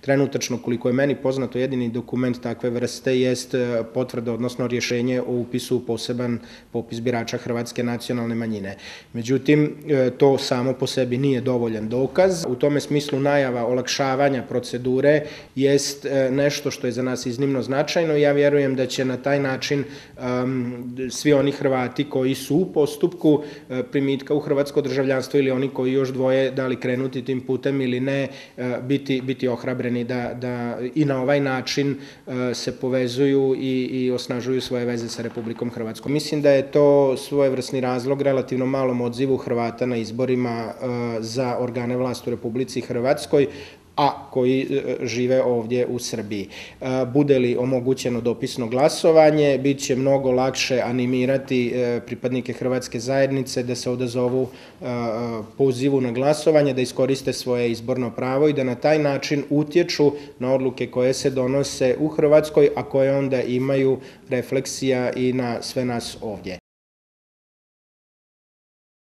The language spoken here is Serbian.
Trenutačno, koliko je meni poznato, jedini dokument takve vrste jest potvrda, odnosno rješenje o upisu u poseban popis birača Hrvatske nacionalne manjine. Međutim, to samo po sebi nije dovoljan dokaz. U tome smislu najava olakšavanja procedure jest nešto što je za nas iznimno značajno i ja vjerujem da će na taj način um, svi oni Hrvati koji su u postupku primitka u hrvatsko državljanstvo ili oni koji još dvoje da li krenuti tim putem ili ne, biti, biti ohrabreni da, da i na ovaj način uh, se povezuju i, i osnažuju svoje veze sa Republikom Hrvatskom. Mislim da je to svojevrsni razlog relativno malom odzivu Hrvata na izborima za organe vlasti u Republici Hrvatskoj, a koji e, žive ovdje u Srbiji. E, bude li omogućeno dopisno glasovanje, bit će mnogo lakše animirati e, pripadnike Hrvatske zajednice da se odazovu pozivu na glasovanje, da iskoriste svoje izborno pravo i da na taj način utječu na odluke koje se donose u Hrvatskoj, a koje onda imaju refleksija i na sve nas ovdje.